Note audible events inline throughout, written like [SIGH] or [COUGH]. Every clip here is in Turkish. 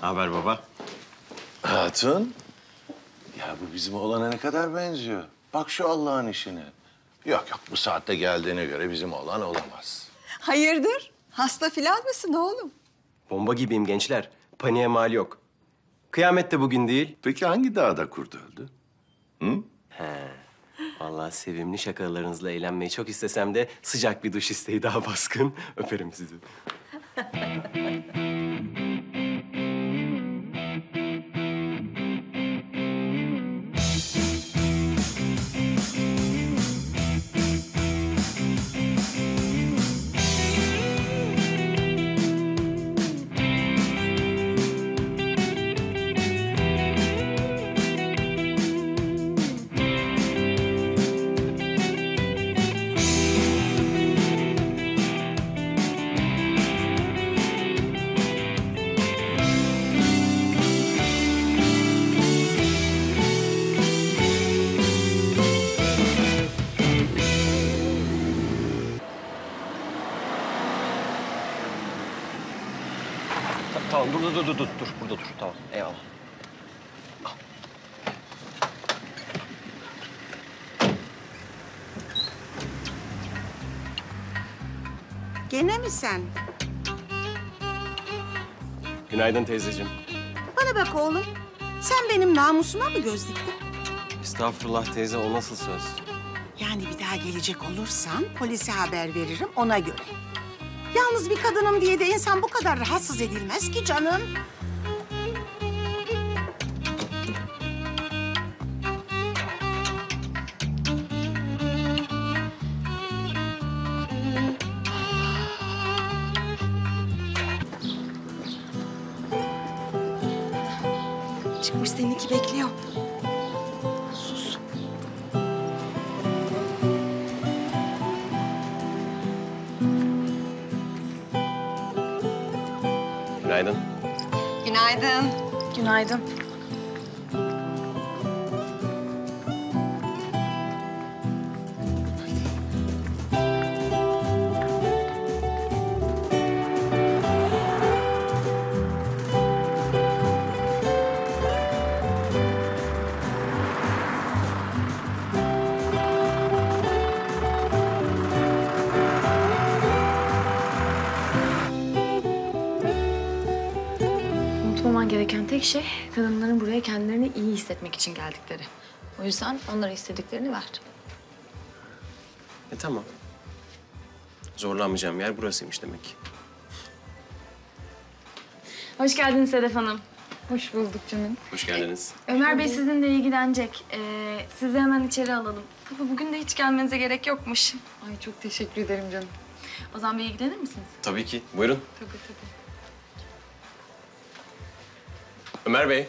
haber baba? Hatun. Ya bu bizim oğlana ne kadar benziyor. Bak şu Allah'ın işine. Yok yok bu saatte geldiğine göre bizim oğlan olamaz. Hayırdır? Hasta filan mısın oğlum? Bomba gibiyim gençler. Paniğe mal yok. Kıyamet de bugün değil. Peki hangi dağda kurt öldü? Vallahi sevimli şakalarınızla eğlenmeyi çok istesem de sıcak bir duş isteği daha baskın. Öperim sizi. [LAUGHS] dur dur dur dur dur burada dur tamam eyvallah. Gene mi sen? Günaydın teyzeciğim. Bana bak oğlum. Sen benim namusuma mı göz diktin? Estağfurullah teyze o nasıl söz? Yani bir daha gelecek olursan polise haber veririm ona göre. Yalnız bir kadınım diye de insan bu kadar rahatsız edilmez ki canım. Çıkmış seninki bekliyor. Günaydın. Günaydın. Gereken tek şey kadınların buraya kendilerini iyi hissetmek için geldikleri. O yüzden onlara istediklerini ver. E tamam. Zorlanmayacağım yer burasıymış demek ki. Hoş geldiniz Sedef Hanım. Hoş bulduk canım. Hoş geldiniz. Ömer Bey sizinle ilgilenecek. Ee, sizi hemen içeri alalım. Tabii bugün de hiç gelmenize gerek yokmuş. Ay çok teşekkür ederim canım. Ozan Bey ilgilenir misiniz? Tabii ki. Buyurun. Tabii tabii. Ömer Bey.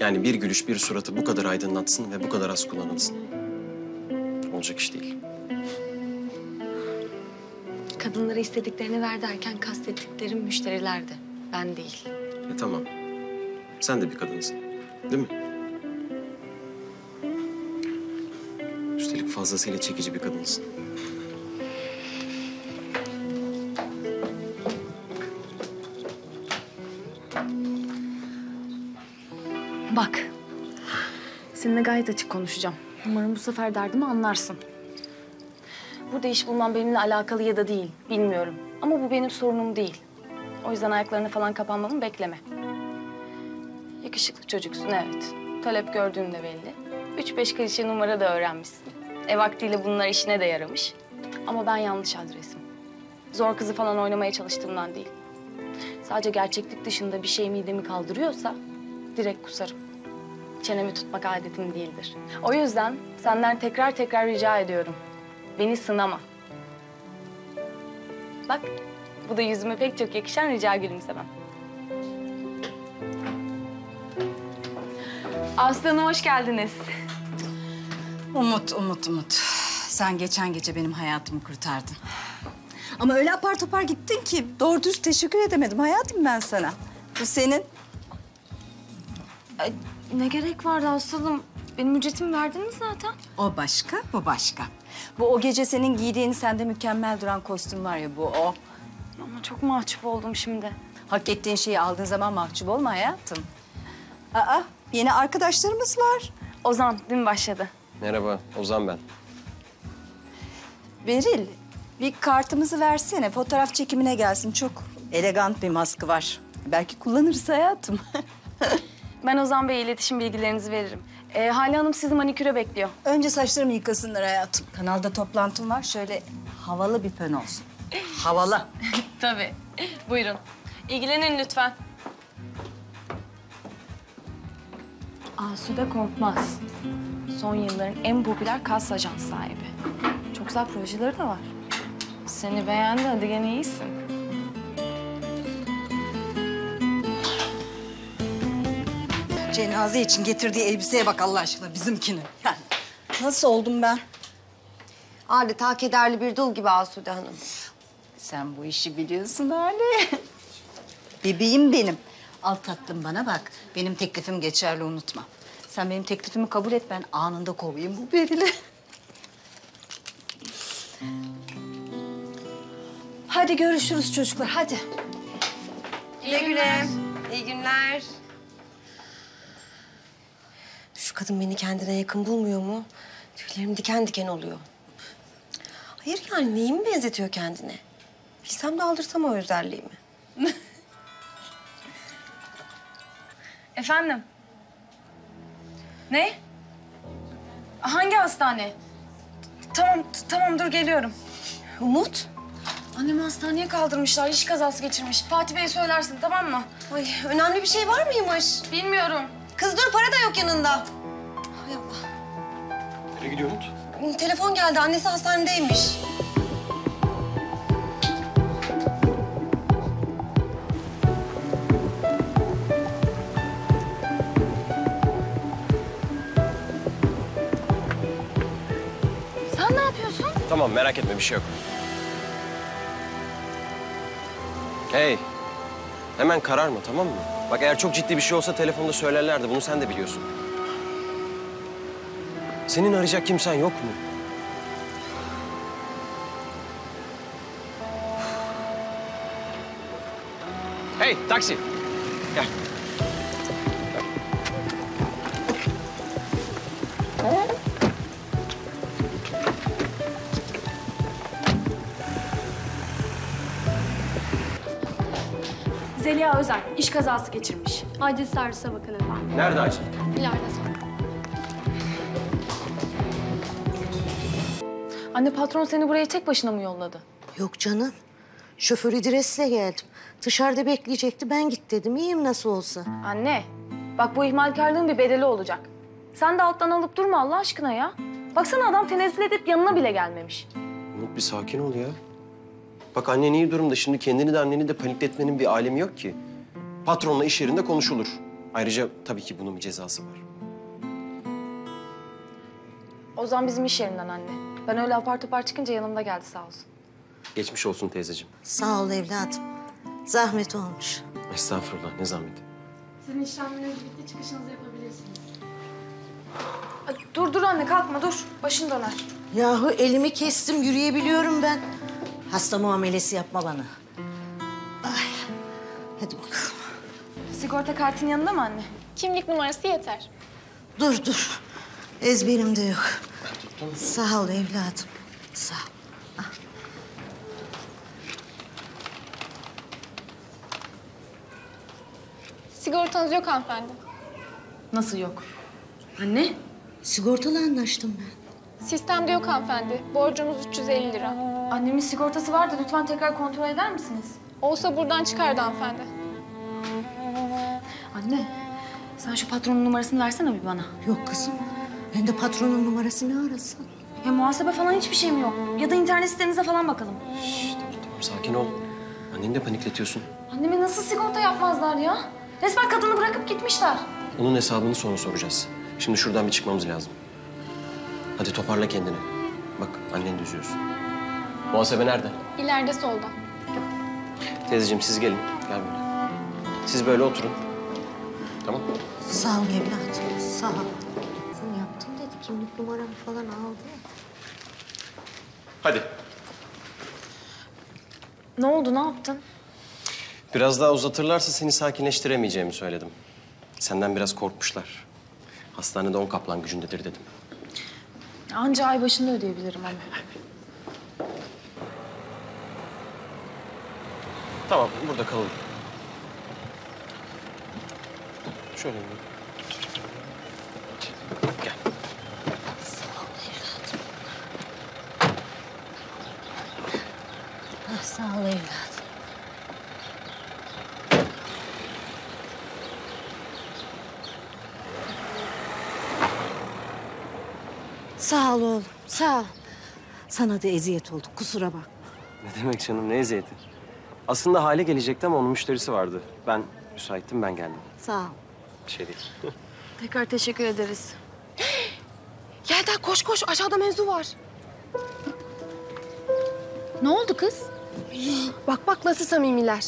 Yani bir gülüş bir suratı bu kadar aydınlatsın ve bu kadar az kullanılsın. Olacak iş değil. Kadınlara istediklerini ver derken kastettiklerim müşterilerdi. Ben değil. E tamam. Sen de bir kadınsın. Değil mi? Fazlasıyla çekici bir kadınsın. Bak. Seninle gayet açık konuşacağım. Umarım bu sefer derdimi anlarsın. Burada iş bulmam benimle alakalı ya da değil. Bilmiyorum. Ama bu benim sorunum değil. O yüzden ayaklarına falan kapanmamı bekleme. Yakışıklı çocuksun evet. Talep gördüğün de belli. Üç beş klişe numara da öğrenmişsin. E vaktiyle bunlar işine de yaramış. Ama ben yanlış adresim. Zor kızı falan oynamaya çalıştığımdan değil. Sadece gerçeklik dışında bir şey midemi kaldırıyorsa direkt kusarım. Çenemi tutmak adetim değildir. O yüzden senden tekrar tekrar rica ediyorum. Beni sınama. Bak, bu da yüzüme pek çok yakışan rica gülümsemem. Aslanım hoş geldiniz. Umut, Umut, Umut. Sen geçen gece benim hayatımı kurtardın. Ama öyle apar topar gittin ki doğru düz teşekkür edemedim hayatım ben sana. Bu senin. Ne gerek vardı aslanım? benim ücretimi verdiniz zaten. O başka, bu başka. Bu o gece senin giydiğin sende mükemmel duran kostüm var ya bu o. Ama çok mahcup oldum şimdi. Hak ettiğin şeyi aldığın zaman mahcup olma hayatım. Aa, yeni arkadaşlarımız var. Ozan dün başladı. Merhaba, Ozan ben. Beril, bir kartımızı versene. Fotoğraf çekimine gelsin. Çok elegant bir maskı var. Belki kullanırız hayatım. [LAUGHS] Ben Ozan Bey'e iletişim bilgilerinizi veririm. Ee, Hale Hanım sizi maniküre bekliyor. Önce saçlarımı yıkasınlar hayatım. Kanalda toplantım var. Şöyle havalı bir fön olsun. Havalı. [LAUGHS] Tabii. Buyurun. İlgilenin lütfen. Asude Korkmaz. Son yılların en popüler kas ajans sahibi. Çok güzel projeleri de var. Seni beğendi, hadi gene iyisin. Cenaze için getirdiği elbiseye bak Allah aşkına bizimkini. Yani nasıl oldum ben? Adeta kederli bir dul gibi Asude Hanım. Sen bu işi biliyorsun Ali. Bebeğim benim. Al tatlım bana bak. Benim teklifim geçerli unutma. Sen benim teklifimi kabul et ben anında kovayım bu Beril'i. Hadi görüşürüz çocuklar hadi. Güle güle. İyi günler. Şu kadın beni kendine yakın bulmuyor mu? Tüylerim diken diken oluyor. Hayır yani neyimi benzetiyor kendine? Bilsem de aldırsam o özelliğimi. [LAUGHS] Efendim? Ne? Hangi hastane? Tamam, tamam dur geliyorum. Umut? Annemi hastaneye kaldırmışlar, iş kazası geçirmiş. Fatih Bey'e söylersin tamam mı? Ay önemli bir şey var mıymış? Bilmiyorum. Kız dur para da yok yanında. Hay Allah. Nereye gidiyor Umut? Telefon geldi annesi hastanedeymiş. Tamam, merak etme, bir şey yok. Hey, hemen kararma, tamam mı? Bak eğer çok ciddi bir şey olsa telefonda söylerlerdi, bunu sen de biliyorsun. Senin arayacak kimsen yok mu? Hey, taksi. Zeliha Özel, iş kazası geçirmiş. Acil servise bakın efendim. Nerede acil? İleride sonra. Anne patron seni buraya tek başına mı yolladı? Yok canım. Şoför İdris'le geldim. Dışarıda bekleyecekti. Ben git dedim. İyiyim nasıl olsa. Anne, bak bu ihmalkarlığın bir bedeli olacak. Sen de alttan alıp durma Allah aşkına ya. Baksana adam tenezzül edip yanına bile gelmemiş. Umut bir sakin ol ya. Bak annen iyi durumda. Şimdi kendini de anneni de panikletmenin bir alemi yok ki. Patronla iş yerinde konuşulur. Ayrıca tabii ki bunun bir cezası var. Ozan bizim iş yerinden anne. Ben öyle apar topar çıkınca yanımda geldi sağ olsun. Geçmiş olsun teyzeciğim. Sağ ol evladım. Zahmet olmuş. Estağfurullah ne zahmeti. Sizin işlemleriniz bitti. Çıkışınızı yapabilirsiniz. Ay, dur dur anne kalkma dur. Başın döner. Yahu elimi kestim. Yürüyebiliyorum ben. Hasta muamelesi yapma bana. Ay. Hadi bakalım. Sigorta kartın yanında mı anne? Kimlik numarası yeter. Dur dur. Ezberimde yok. Sağ ol evladım. Sağ ol. Sigortanız yok hanımefendi. Nasıl yok? Anne? Sigortalı anlaştım ben. Sistemde yok hanımefendi. Borcunuz 350 lira. Annemin sigortası vardı. Lütfen tekrar kontrol eder misiniz? Olsa buradan çıkardı hanımefendi. Anne, sen şu patronun numarasını versene bir bana. Yok kızım. Ben de patronun numarasını arasın. Ya muhasebe falan hiçbir şey mi yok? Ya da internet sitenize falan bakalım. Sakin ol. Anneni de panikletiyorsun. Anneme nasıl sigorta yapmazlar ya? Resmen kadını bırakıp gitmişler. Onun hesabını sonra soracağız. Şimdi şuradan bir çıkmamız lazım. Hadi toparla kendini. Bak anneni de üzüyorsun. Muhasebe nerede? İleride solda. Teyzeciğim siz gelin. Gel böyle. Siz böyle oturun. Tamam Sağ ol evladım. Sağ ol. Sen yapma. numaramı falan aldı. Hadi. Ne oldu, ne yaptın? Biraz daha uzatırlarsa seni sakinleştiremeyeceğimi söyledim. Senden biraz korkmuşlar. Hastanede on kaplan gücündedir dedim. Anca ay başında ödeyebilirim ama. Tamam, burada kalalım. Şöyle bir. Gel. Ah, sağ ol evladım. Sağ ol oğlum, sağ ol. Sana da eziyet oldu, kusura bakma. Ne demek canım, ne eziyeti? Aslında hale gelecekti ama onun müşterisi vardı. Ben müsaittim, ben geldim. Sağ ol. Bir şey değil. [LAUGHS] Tekrar teşekkür ederiz. [GASPS] Yelda koş koş aşağıda mevzu var. Ne oldu kız? [GASPS] Bak bak nasıl samimiler.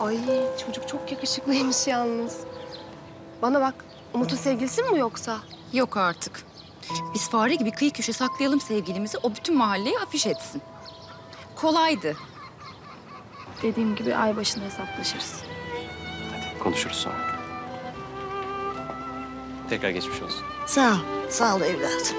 Ay çocuk çok yakışıklıymış yalnız. Bana bak Umut'un sevgilisi mi bu yoksa? Yok artık. Biz fare gibi kıyı köşe saklayalım sevgilimizi. O bütün mahalleyi afiş etsin. Kolaydı. Dediğim gibi ay başında hesaplaşırız. Konuşuruz sonra. Tekrar geçmiş olsun. Sağ ol, sağ ol evladım.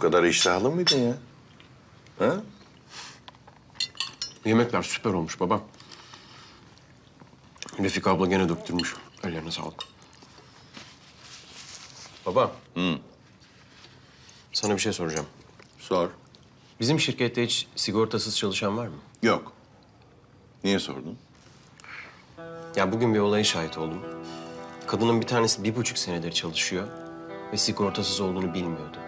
Kadar iştahlı mıydın ya? Ha? Yemekler süper olmuş baba. Refika abla gene döktürmüş. Ellerine sağlık. Baba. Hı. Sana bir şey soracağım. Sor. Bizim şirkette hiç sigortasız çalışan var mı? Yok. Niye sordun? Ya bugün bir olaya şahit oldum. Kadının bir tanesi bir buçuk senedir çalışıyor ve sigortasız olduğunu bilmiyordu.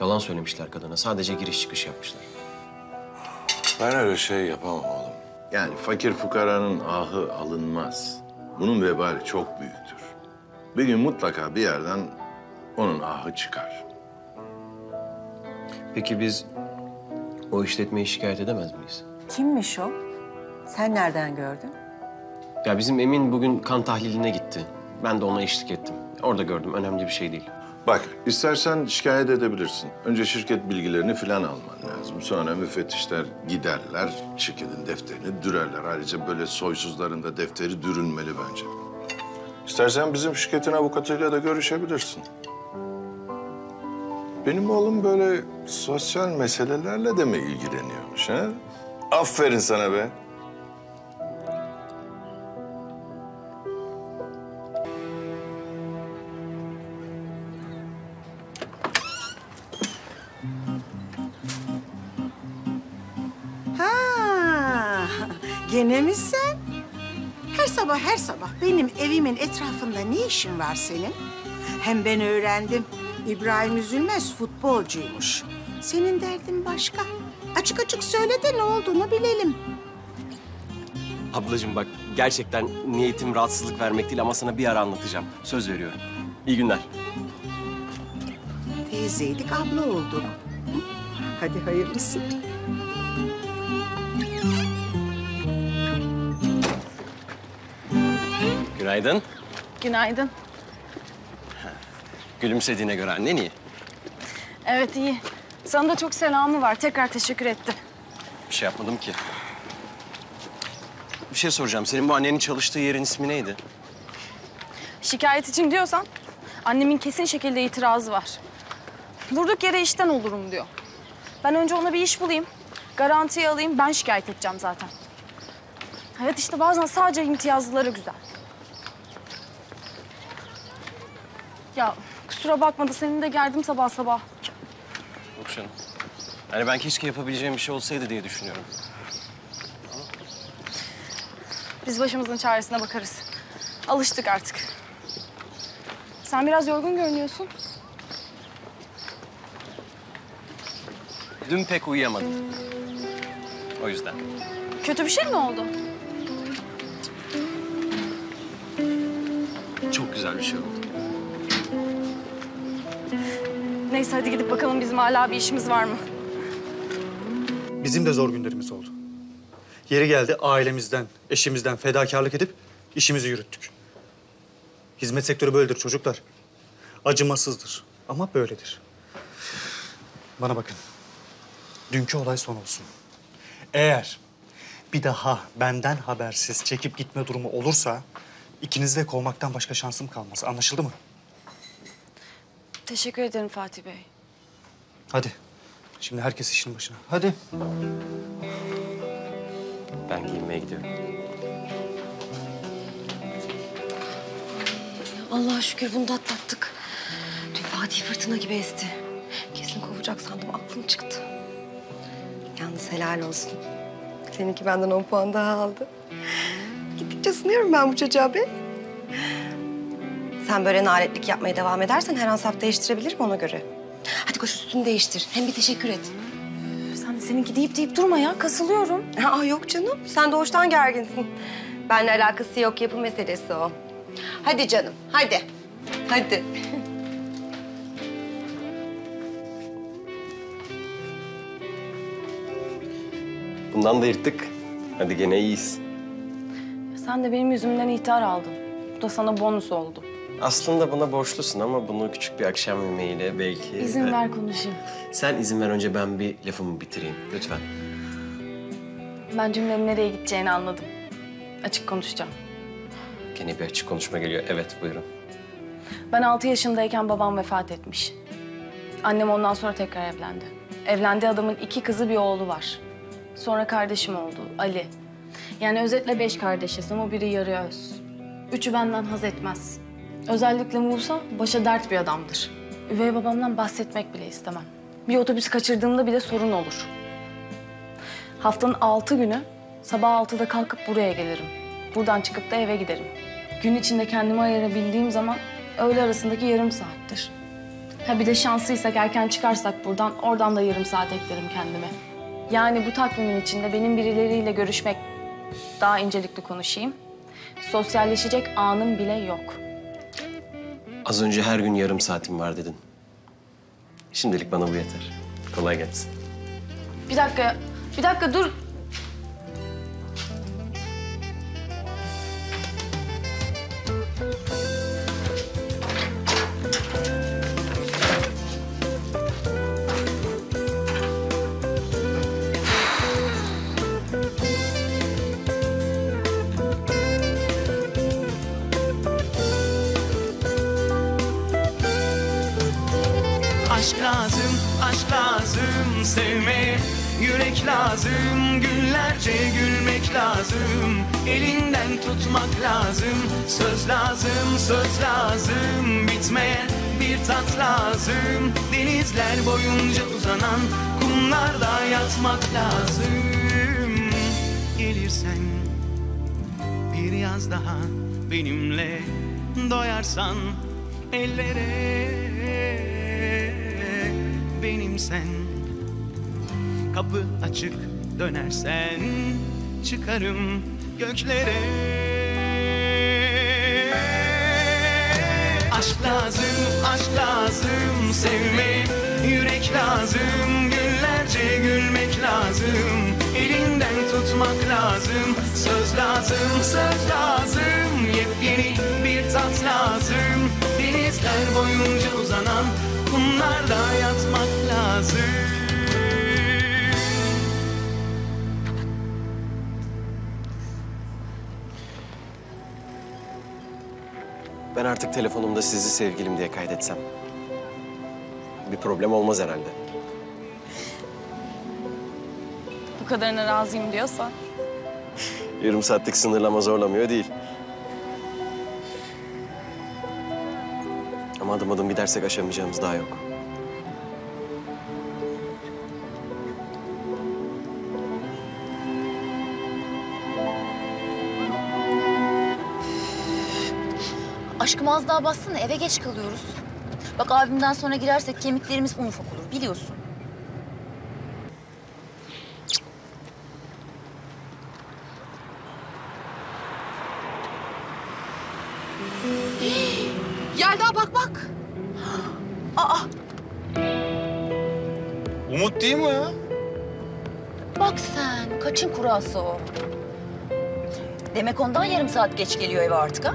Yalan söylemişler kadına. Sadece giriş çıkış yapmışlar. Ben öyle şey yapamam oğlum. Yani fakir fukaranın ahı alınmaz. Bunun vebali çok büyüktür. Bir gün mutlaka bir yerden onun ahı çıkar. Peki biz o işletmeyi şikayet edemez miyiz? Kimmiş o? Sen nereden gördün? Ya bizim Emin bugün kan tahliline gitti. Ben de ona eşlik ettim. Orada gördüm. Önemli bir şey değil. Bak istersen şikayet edebilirsin. Önce şirket bilgilerini filan alman lazım. Sonra müfettişler giderler, şirketin defterini dürerler. Ayrıca böyle soysuzların da defteri dürünmeli bence. İstersen bizim şirketin avukatıyla da görüşebilirsin. Benim oğlum böyle sosyal meselelerle de mi ilgileniyormuş ha? Aferin sana be. Gene mi sen? Her sabah her sabah benim evimin etrafında ne işin var senin? Hem ben öğrendim. İbrahim Üzülmez futbolcuymuş. Senin derdin başka. Açık açık söyle de ne olduğunu bilelim. Ablacığım bak gerçekten niyetim rahatsızlık vermek değil ama sana bir ara anlatacağım. Söz veriyorum. İyi günler. Teyzeydik abla oldun. Hı? Hadi hayırlısı. Günaydın. Günaydın. Gülümsediğine göre annen iyi. Evet iyi. Sana da çok selamı var. Tekrar teşekkür etti. Bir şey yapmadım ki. Bir şey soracağım. Senin bu annenin çalıştığı yerin ismi neydi? Şikayet için diyorsan annemin kesin şekilde itirazı var. Durduk yere işten olurum diyor. Ben önce ona bir iş bulayım. Garantiye alayım ben şikayet edeceğim zaten. Hayat işte bazen sadece imtiyazlıları güzel. Ya kusura bakma da senin de geldim sabah sabah. Yok canım. Yani ben keşke yapabileceğim bir şey olsaydı diye düşünüyorum. Biz başımızın çaresine bakarız. Alıştık artık. Sen biraz yorgun görünüyorsun. Dün pek uyuyamadım. O yüzden. Kötü bir şey mi oldu? Çok güzel bir şey oldu. Neyse hadi gidip bakalım bizim hala bir işimiz var mı? Bizim de zor günlerimiz oldu. Yeri geldi ailemizden, eşimizden fedakarlık edip işimizi yürüttük. Hizmet sektörü böyledir çocuklar. Acımasızdır ama böyledir. Bana bakın. Dünkü olay son olsun. Eğer bir daha benden habersiz çekip gitme durumu olursa ikinizi de kovmaktan başka şansım kalmaz. Anlaşıldı mı? Teşekkür ederim Fatih Bey. Hadi. Şimdi herkes işinin başına. Hadi. Ben giyinmeye gidiyorum. Allah'a şükür bunu da atlattık. Dün Fatih fırtına gibi esti. Kesin kovacak sandım aklım çıktı. Yalnız helal olsun. Seninki benden 10 puan daha aldı. Gittikçe sınıyorum ben bu çocuğa be. Sen böyle naletlik yapmaya devam edersen her an saf değiştirebilirim ona göre. Hadi koş üstünü değiştir. Hem bir teşekkür et. Sen de seninki deyip deyip durma ya. Kasılıyorum. Aa yok canım. Sen doğuştan gerginsin. Benimle alakası yok. Yapı meselesi o. Hadi canım. Hadi. Hadi. Bundan da yırttık. Hadi gene iyiyiz. Sen de benim yüzümden ihtar aldın. Bu da sana bonus oldu. Aslında bana borçlusun ama bunu küçük bir akşam yemeğiyle belki... İzin ver konuşayım. Sen izin ver önce ben bir lafımı bitireyim lütfen. Ben cümlenin nereye gideceğini anladım. Açık konuşacağım. Gene bir açık konuşma geliyor. Evet buyurun. Ben altı yaşındayken babam vefat etmiş. Annem ondan sonra tekrar evlendi. Evlendiği adamın iki kızı bir oğlu var. Sonra kardeşim oldu, Ali. Yani özetle beş kardeşiz ama biri yarı öz. Üçü benden haz etmez. Özellikle Musa başa dert bir adamdır. Üvey babamdan bahsetmek bile istemem. Bir otobüs kaçırdığımda bile sorun olur. Haftanın altı günü sabah altıda kalkıp buraya gelirim. Buradan çıkıp da eve giderim. Gün içinde kendimi ayırabildiğim zaman öğle arasındaki yarım saattir. Ha bir de şanslıysak erken çıkarsak buradan oradan da yarım saat eklerim kendime. Yani bu takvimin içinde benim birileriyle görüşmek daha incelikli konuşayım. Sosyalleşecek anım bile yok. Az önce her gün yarım saatim var dedin. Şimdilik bana bu yeter. Kolay gelsin. Bir dakika, bir dakika dur. Sevmeye. Yürek lazım, günlerce gülmek lazım. Elinden tutmak lazım, söz lazım, söz lazım. Bitmeyen bir tat lazım. Denizler boyunca uzanan kumlarda yatmak lazım. Gelirsen bir yaz daha benimle doyarsan ellere. Benim sen kapı açık dönersen çıkarım göklere. Aşk lazım, aşk lazım sevme Yürek lazım, günlerce gülmek lazım Elinden tutmak lazım Söz lazım, söz lazım Yepyeni bir tat lazım. Denizler boyunca uzanan kumlarda yatmak lazım Ben artık telefonumda sizi sevgilim diye kaydetsem. Bir problem olmaz herhalde. Bu kadarına razıyım diyorsan. Yarım saatlik sınırlama zorlamıyor değil. Ama adım adım gidersek aşamayacağımız daha yok. Aşkım az daha bassana eve geç kalıyoruz. Bak abimden sonra girersek kemiklerimiz un ufak olur biliyorsun. Yelda bak bak. Umut değil mi o ya? Bak sen kaçın kurası o. Demek ondan yarım saat geç geliyor eve artık ha?